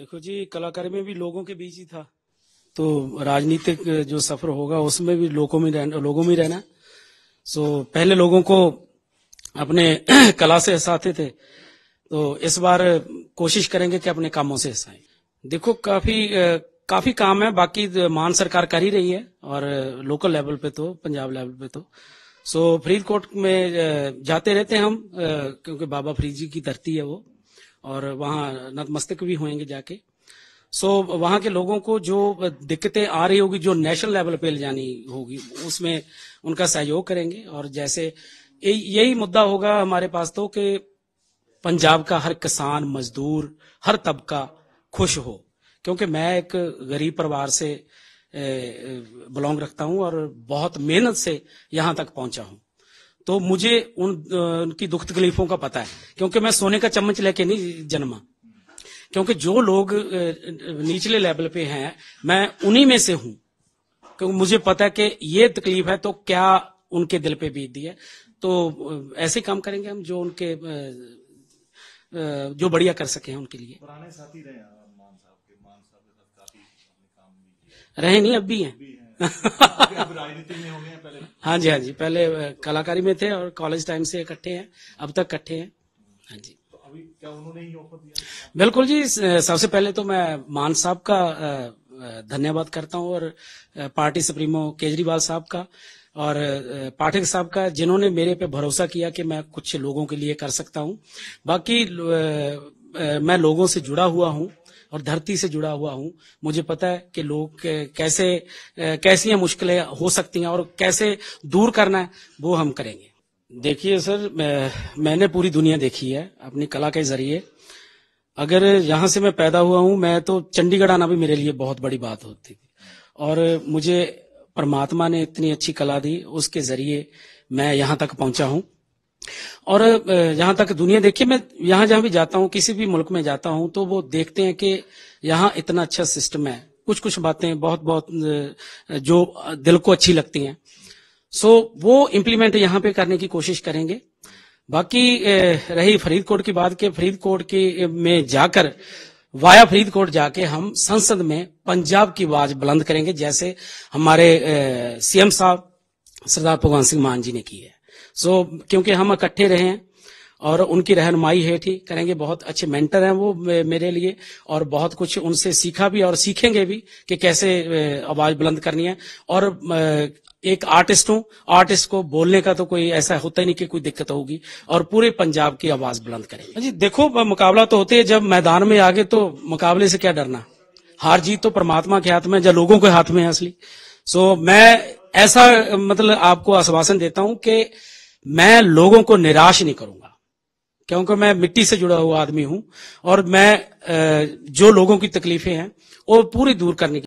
देखो जी, कलाकारी में भी लोगों के बीच ही था। तो राजनीतिक जो सफ़र होगा, उसमें भी लोगों में रहना, लोगों में रहना। सो पहले लोगों को अपने कला से हंसाते थे। तो इस बार कोशिश करेंगे कि अपने कामों से हंसाएँ। देखो, काफ़ी काफ़ी काम है, बाकी मान सरकार कर ही रही है, और लोकल लेवल पे तो पंजाब लेवल पे तो। सो फरीदकोट में जाते रहते हैं हम क्योंकि बाबा फरीद जी की धरती है वो। और वहाँ नतमस्तक भी होंगे जाके। सो वहाँ के लोगों को जो दिक्कतें आ रही होगी, जो नेशनल लेवल पे ले जानी होगी, उसमें उनका सहयोग करेंगे। और जैसे यही मुद्दा होगा हमारे पास तो कि पंजाब का हर किसान, मजदूर, हर तबका खुश हो। क्योंकि मैं एक गरीब परिवार से बिलोंग रखता हूँ और बहुत मेहनत से यहाँ तक पहुँचा हूँ। तो मुझे उन उनकी दुख तकलीफों का पता है। क्योंकि मैं सोने का चम्मच लेके नहीं जन्मा। क्योंकि जो लोग निचले लेवल पे हैं मैं उन्हीं में से हूँ। क्योंकि मुझे पता है कि ये तकलीफ़ है तो क्या उनके दिल पे बीतती है? तो ऐसे काम करेंगे हम जो उनके जो बढ़िया कर सके उनके लिए। पुराने साथी रहे मान साहब के मान साहब के साथ काफ़ी काम भी रहे नहीं अब भी हैं। हैं राजनीति में हो गए पहले हाँ जी हाँ जी। पहले कलाकारी में थे और कॉलेज टाइम से इकट्ठे हैं। अब तक इकट्ठे हैं। हाँ जी। तो अभी क्या उन्होंने ही ऑफ़र दिया? बिल्कुल जी सबसे पहले तो मैं मान साहब का धन्यवाद करता हूँ और पार्टी सुप्रीमो केजरीवाल साहब का और पाठक साहब का जिन्होंने मेरे पे भरोसा किया कि मैं कुछ लोगों के लिए कर सकता हूँ। बाकी मैं लोगों से जुड़ा हुआ हूँ। और धरती से जुड़ा हुआ हूँ। मुझे पता है कि लोग कैसे कैसी मुश्किलें हो सकती हैं और कैसे दूर करना है वो हम करेंगे। देखिए सर मैं, मैंने पूरी दुनिया देखी है अपनी कला के ज़रिए। अगर यहाँ से मैं पैदा हुआ हूँ मैं तो चंडीगढ़ आना भी मेरे लिए बहुत बड़ी बात होती थी। और मुझे परमात्मा ने इतनी अच्छी कला दी उसके ज़रिए मैं यहाँ तक पहुँचा हूँ। और जहाँ तक दुनिया देखिए, मैं यहाँ जहाँ भी जाता हूँ, किसी भी मुल्क में जाता हूँ तो वो देखते हैं कि यहाँ इतना अच्छा सिस्टम है। कुछ कुछ बातें बहुत बहुत जो दिल को अच्छी लगती हैं। सो वो इम्प्लीमेंट यहाँ पे करने की कोशिश करेंगे। बाकी रही फरीदकोट की बात के फरीदकोट की में जाकर, वाया फरीदकोट जाके हम संसद में पंजाब की आवाज़ बुलंद करेंगे, जैसे हमारे सीएम साहब, सरदार भगवान सिंह मान जी ने की है। सो क्योंकि हम इकट्ठे रहे हैं और उनकी रहनुमाई ही करेंगे बहुत अच्छे मेंटर हैं वो मेरे लिए और बहुत कुछ उनसे सीखा भी और सीखेंगे भी कि कैसे आवाज़ बुलंद करनी है। और एक आर्टिस्ट हूँ आर्टिस्ट को बोलने का तो कोई ऐसा होता ही नहीं कि कोई दिक्कत होगी और पूरे पंजाब की आवाज़ बुलंद करेंगे। जी देखो मुकाबला तो होते है जब मैदान में आगे तो मुकाबले से क्या डरना? हार जीत तो परमात्मा के हाथ में है, जब लोगों के हाथ में है असली। सो मैं ऐसा मतलब आपको आश्वासन देता हूँ कि मैं लोगों को निराश नहीं करूँगा। क्योंकि मैं मिट्टी से जुड़ा हुआ आदमी हूँ और मैं जो लोगों की तकलीफें हैं, वो पूरी दूर करने की